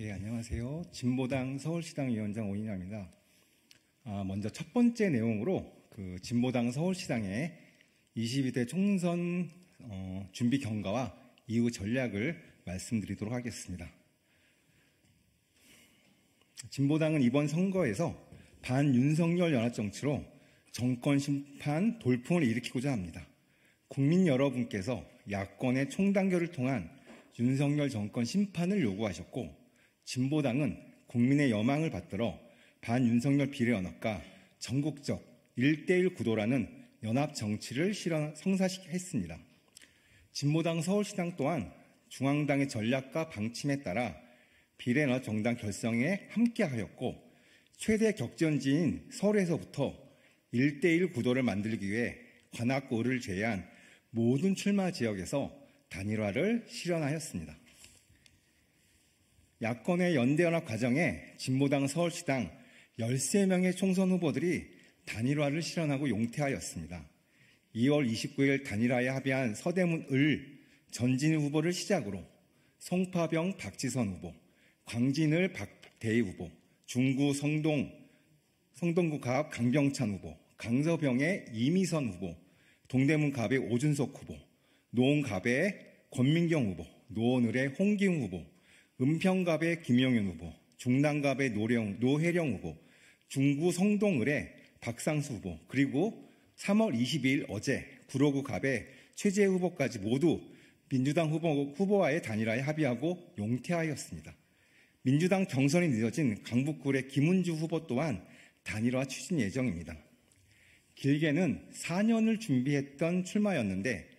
예, 안녕하세요. 진보당 서울시당 위원장 오인영입니다. 아, 먼저 첫 번째 내용으로 그 진보당 서울시당의 22대 총선 어, 준비 경과와 이후 전략을 말씀드리도록 하겠습니다. 진보당은 이번 선거에서 반윤석열 연합정치로 정권 심판 돌풍을 일으키고자 합니다. 국민 여러분께서 야권의 총단결을 통한 윤석열 정권 심판을 요구하셨고 진보당은 국민의 여망을 받들어 반윤석열 비례연합과 전국적 1대1 구도라는 연합 정치를 실현 성사했습니다. 진보당 서울시당 또한 중앙당의 전략과 방침에 따라 비례연합 정당 결성에 함께하였고 최대 격전지인 서울에서부터 1대1 구도를 만들기 위해 관악구를 제외한 모든 출마 지역에서 단일화를 실현하였습니다. 야권의 연대연합 과정에 진보당 서울시당 13명의 총선 후보들이 단일화를 실현하고 용퇴하였습니다. 2월 29일 단일화에 합의한 서대문 을 전진희 후보를 시작으로 송파병 박지선 후보, 광진을 박대희 후보, 중구 성동 성동구 갑 강병찬 후보, 강서병의 이미선 후보, 동대문 갑의 오준석 후보, 노원 갑의 권민경 후보, 노원을의 홍기웅 후보, 은평갑의 김영윤 후보, 중랑갑의 노령, 노혜령 후보, 중구 성동을의 박상수 후보, 그리고 3월 22일 어제 구로구 갑의 최재 후보까지 모두 민주당 후보, 후보와의 단일화에 합의하고 용퇴하였습니다. 민주당 경선이 늦어진 강북구의 김은주 후보 또한 단일화 추진 예정입니다. 길게는 4년을 준비했던 출마였는데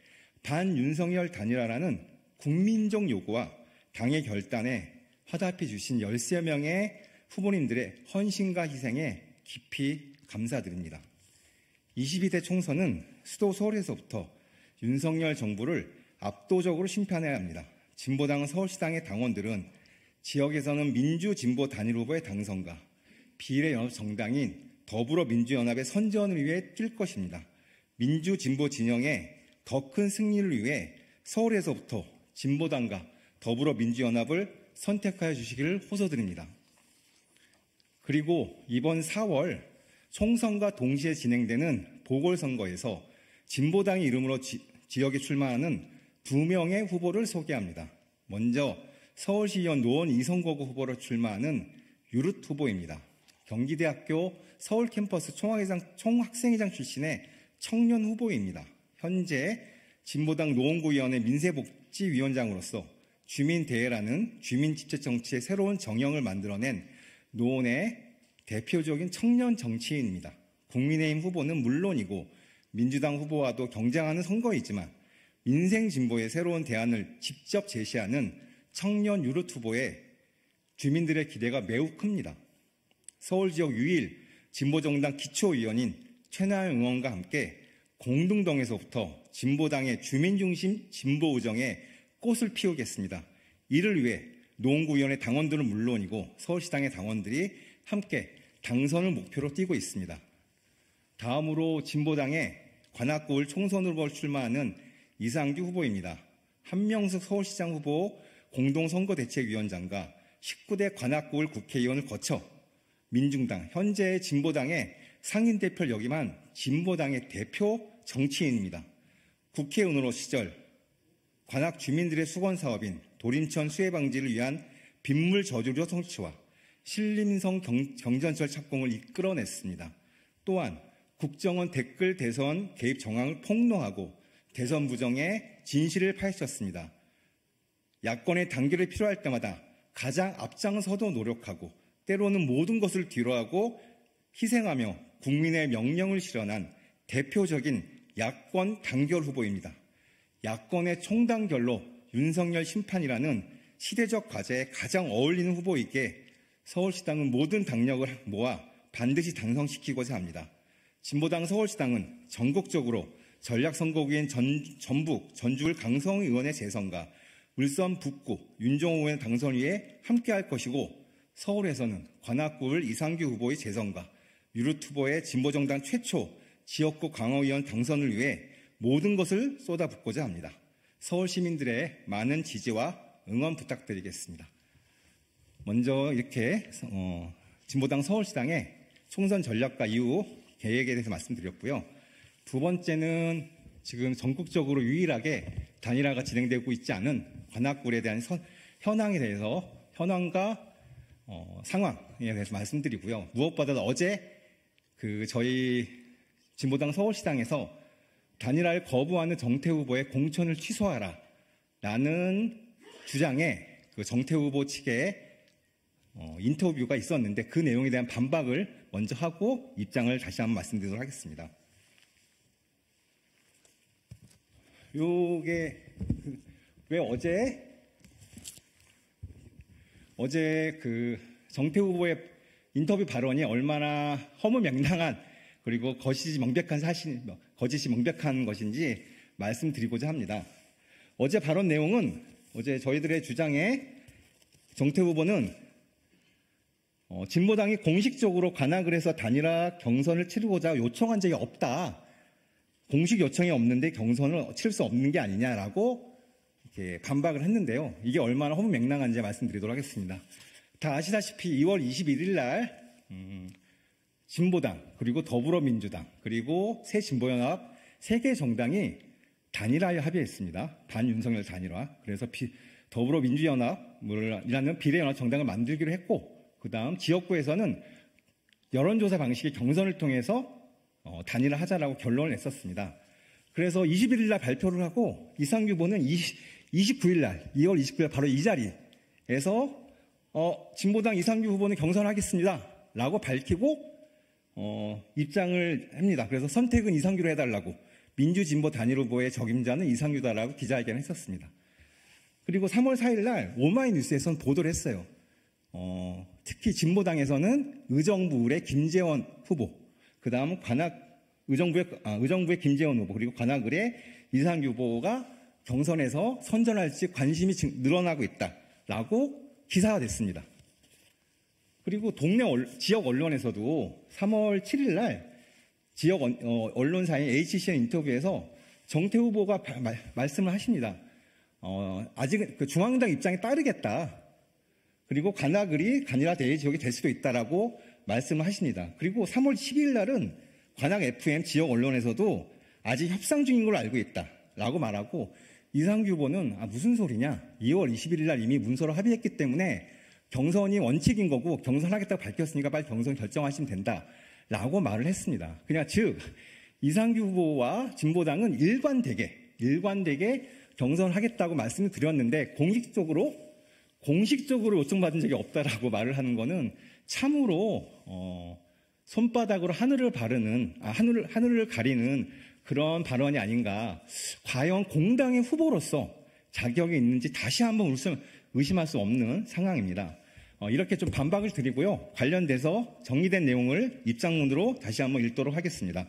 반윤석열 단일화라는 국민적 요구와 당의 결단에 화답해 주신 13명의 후보님들의 헌신과 희생에 깊이 감사드립니다. 22대 총선은 수도 서울에서부터 윤석열 정부를 압도적으로 심판해야 합니다. 진보당 서울시당의 당원들은 지역에서는 민주진보 단일 후보의 당선과 비례연합 정당인 더불어민주연합의 선전을 위해 뛸 것입니다. 민주진보 진영의 더 큰 승리를 위해 서울에서부터 진보당과 더불어민주연합을 선택하여 주시기를 호소드립니다. 그리고 이번 4월 총선과 동시에 진행되는 보궐선거에서 진보당의 이름으로 지, 지역에 출마하는 두 명의 후보를 소개합니다. 먼저 서울시의원 노원 이성거구 후보로 출마하는 유릇 후보입니다. 경기대학교 서울 캠퍼스 총학회장, 총학생회장 출신의 청년 후보입니다. 현재 진보당 노원구위원회 민세복지위원장으로서 주민대회라는 주민집체 정치의 새로운 정형을 만들어낸 노원의 대표적인 청년 정치인입니다. 국민의힘 후보는 물론이고 민주당 후보와도 경쟁하는 선거이지만 민생 진보의 새로운 대안을 직접 제시하는 청년 유릇 후보에 주민들의 기대가 매우 큽니다. 서울 지역 유일 진보정당 기초위원인 최나영 의원과 함께 공동동에서부터 진보당의 주민중심 진보우정에 꽃을 피우겠습니다. 이를 위해 노원구위원회 당원들은 물론이고 서울시당의 당원들이 함께 당선을 목표로 뛰고 있습니다. 다음으로 진보당의 관악구을 총선 후보를 출마하는 이상규 후보입니다. 한명숙 서울시장 후보 공동선거대책위원장과 19대 관악구을 국회의원을 거쳐 민중당, 현재 진보당의 상인대표를 역임한 진보당의 대표 정치인입니다. 국회의원으로 시절 관악 주민들의 수건 사업인 도림천 수해 방지를 위한 빗물 저주조 성취와 신림성 경, 전철 착공을 이끌어냈습니다. 또한 국정원 댓글 대선 개입 정황을 폭로하고 대선 부정에 진실을 파헤쳤습니다. 야권의 단결이 필요할 때마다 가장 앞장서도 노력하고 때로는 모든 것을 뒤로하고 희생하며 국민의 명령을 실현한 대표적인 야권 단결 후보입니다. 야권의 총단결로 윤석열 심판이라는 시대적 과제에 가장 어울리는 후보이기에 서울시당은 모든 당력을 모아 반드시 당선시키고자 합니다. 진보당 서울시당은 전국적으로 전략선거구인 전, 전북, 전주을 강성 의원의 재선과 울산 북구, 윤종호 의원의 당선 위에 함께할 것이고 서울에서는 관악구을 이상규 후보의 재선과 유르트 후보의 진보정당 최초 지역구 강화의원 당선을 위해 모든 것을 쏟아붓고자 합니다. 서울 시민들의 많은 지지와 응원 부탁드리겠습니다. 먼저 이렇게 어, 진보당 서울시당의 총선 전략과 이후 계획에 대해서 말씀드렸고요. 두 번째는 지금 전국적으로 유일하게 단일화가 진행되고 있지 않은 관악굴에 대한 선, 현황에 대해서 현황과 어, 상황에 대해서 말씀드리고요. 무엇보다도 어제 그 저희 진보당 서울시당에서 단일화를 거부하는 정태 후보의 공천을 취소하라 라는 주장에 그 정태 후보 측의 어, 인터뷰가 있었는데 그 내용에 대한 반박을 먼저 하고 입장을 다시 한번 말씀드리도록 하겠습니다. 요게 그왜 어제 어제 그 정태 후보의 인터뷰 발언이 얼마나 허무맹랑한 그리고 거짓이 명백한 사실, 거짓이 명백한 것인지 말씀드리고자 합니다. 어제 발언 내용은 어제 저희들의 주장에 정태 후보는 어, 진보당이 공식적으로 관악을 해서 단일화 경선을 치르고자 요청한 적이 없다. 공식 요청이 없는데 경선을 치를 수 없는 게 아니냐라고 이렇게 반박을 했는데요. 이게 얼마나 허무맹랑한지 말씀드리도록 하겠습니다. 다 아시다시피 2월 21일 날 음, 진보당 그리고 더불어민주당 그리고 새진보연합 세 개 정당이 단일화에 합의했습니다. 반윤석열 단일화. 그래서 비, 더불어민주연합이라는 비례연합 정당을 만들기로 했고 그 다음 지역구에서는 여론조사 방식의 경선을 통해서 어, 단일화 하자라고 결론을 냈었습니다. 그래서 21일 날 발표를 하고 이상규 후보는 20, 29일 날 2월 29일 바로 이 자리에서 어, 진보당 이상규 후보는 경선하겠습니다. 라고 밝히고 어, 입장을 합니다. 그래서 선택은 이상규로 해달라고 민주진보 단일 후보의 적임자는 이상규다라고 기자회견을 했었습니다. 그리고 3월 4일 날 오마이뉴스에서는 보도를 했어요. 어, 특히 진보당에서는 의정부의 김재원 후보, 그 다음 관악 의정부의, 아, 의정부의 김재원 후보 그리고 관악을의 이상규 후보가 경선에서 선전할지 관심이 늘어나고 있다라고 기사가 됐습니다. 그리고 동네 지역 언론에서도 3월 7일 날 지역 어, 언론사인 HCN 인터뷰에서 정태 후보가 말씀을 하십니다. 어, 아직 그 중앙당 입장에 따르겠다. 그리고 관악을이 간이라 대의 지역이 될 수도 있다라고 말씀을 하십니다. 그리고 3월 12일 날은 관악 FM 지역 언론에서도 아직 협상 중인 걸로 알고 있다라고 말하고 이상규 후보는 아, 무슨 소리냐? 2월 21일 날 이미 문서로 합의했기 때문에 경선이 원칙인 거고 경선하겠다고 밝혔으니까 빨리 경선 결정하시면 된다. 라고 말을 했습니다. 그냥 즉 이상규 후보와 진보당은 일관되게 일관되게 경선하겠다고 말씀을 드렸는데 공식적으로 공식적으로 요청받은 적이 없다라고 말을 하는 거는 참으로 어, 손바닥으로 하늘을 바르는 아, 하늘을 하늘을 가리는 그런 발언이 아닌가. 과연 공당의 후보로서 자격이 있는지 다시 한번 의심할 수 없는 상황입니다. 어, 이렇게 좀 반박을 드리고요. 관련돼서 정리된 내용을 입장문으로 다시 한번 읽도록 하겠습니다.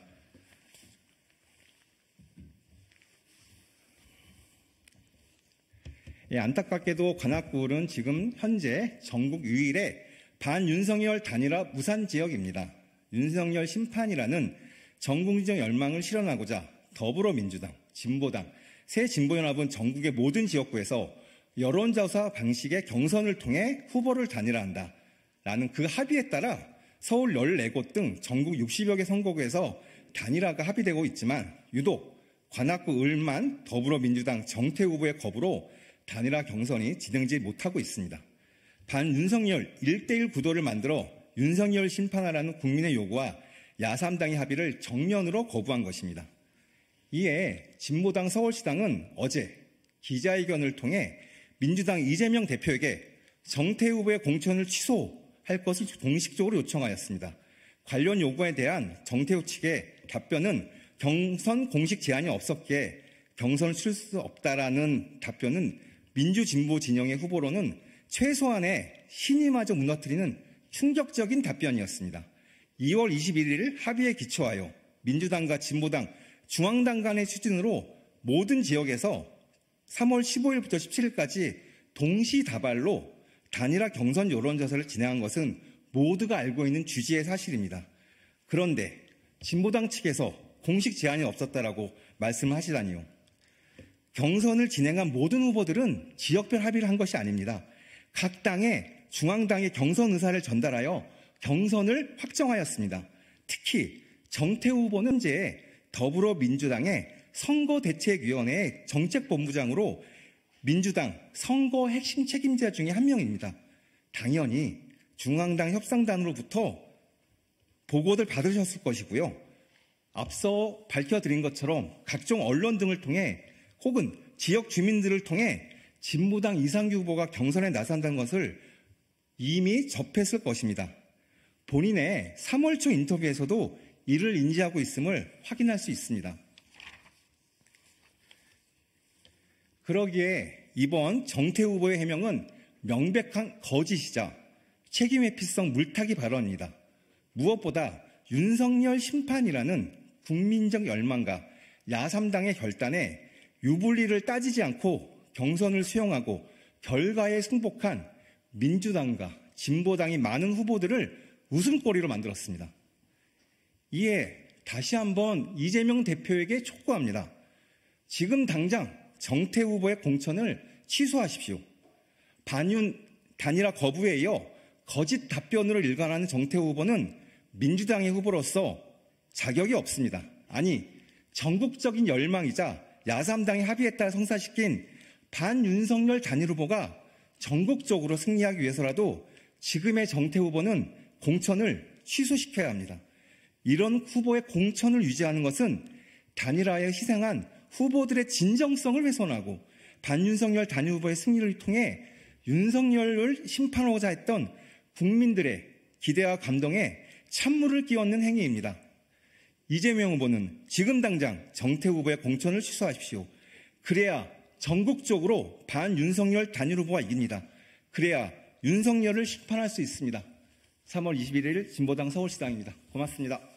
예, 안타깝게도 관악굴은 지금 현재 전국 유일의 반윤석열 단일화 무산 지역입니다. 윤석열 심판이라는 전국적 열망을 실현하고자 더불어민주당, 진보당, 새 진보연합은 전국의 모든 지역구에서 여론조사 방식의 경선을 통해 후보를 단일화한다. 라는 그 합의에 따라 서울 14곳 등 전국 60여 개 선거구에서 단일화가 합의되고 있지만 유독 관악구 을만 더불어민주당 정태 후보의 거부로 단일화 경선이 진행되지 못하고 있습니다. 반윤석열 1대1 구도를 만들어 윤석열 심판하라는 국민의 요구와 야3당의 합의를 정면으로 거부한 것입니다. 이에 진보당 서울시당은 어제 기자회견을 통해 민주당 이재명 대표에게 정태 후보의 공천을 취소할 것을 공식적으로 요청하였습니다. 관련 요구에 대한 정태후 측의 답변은 경선 공식 제한이 없었기에 경선을 치를 수 없다라는 답변은 민주진보 진영의 후보로는 최소한의 신임마저 무너뜨리는 충격적인 답변이었습니다. 2월 21일 합의에 기초하여 민주당과 진보당, 중앙당 간의 추진으로 모든 지역에서 3월 15일부터 17일까지 동시다발로 단일화 경선 여론조사를 진행한 것은 모두가 알고 있는 주지의 사실입니다. 그런데 진보당 측에서 공식 제한이 없었다라고 말씀하시다니요. 경선을 진행한 모든 후보들은 지역별 합의를 한 것이 아닙니다. 각 당의 중앙당의 경선 의사를 전달하여 경선을 확정하였습니다. 특히 정태우 후보는 현재 더불어민주당의 선거대책위원회 정책본부장으로 민주당 선거 핵심 책임자 중에 한 명입니다. 당연히 중앙당 협상단으로부터 보고를 받으셨을 것이고요. 앞서 밝혀드린 것처럼 각종 언론 등을 통해 혹은 지역 주민들을 통해 진보당 이상규 후보가 경선에 나선다는 것을 이미 접했을 것입니다. 본인의 3월 초 인터뷰에서도 이를 인지하고 있음을 확인할 수 있습니다. 그러기에 이번 정태우 후보의 해명은 명백한 거짓이자 책임 회피성 물타기 발언입니다. 무엇보다 윤석열 심판이라는 국민적 열망과 야삼당의 결단에 유불리를 따지지 않고 경선을 수용하고 결과에 승복한 민주당과 진보당이 많은 후보들을 웃음거리로 만들었습니다. 이에 다시 한번 이재명 대표에게 촉구합니다. 지금 당장 정태 후보의 공천을 취소하십시오. 반윤 단일화 거부에 이어 거짓 답변으로 일관하는 정태우 후보는 민주당의 후보로서 자격이 없습니다. 아니, 전국적인 열망이자 야삼당이 합의에 따라 성사시킨 반윤석열 단일 후보가 전국적으로 승리하기 위해서라도 지금의 정태 후보는 공천을 취소시켜야 합니다. 이런 후보의 공천을 유지하는 것은 단일화에 희생한 후보들의 진정성을 훼손하고 반윤석열 단일 후보의 승리를 통해 윤석열을 심판하고자 했던 국민들의 기대와 감동에 찬물을 끼얹는 행위입니다. 이재명 후보는 지금 당장 정태 후보의 공천을 취소하십시오. 그래야 전국적으로 반윤석열 단일 후보가 이깁니다. 그래야 윤석열을 심판할 수 있습니다. 3월 21일 진보당 서울시당입니다. 고맙습니다.